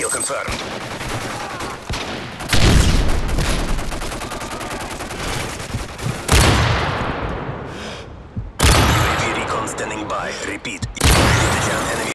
Kill confirmed. UAV recon standing by. Repeat.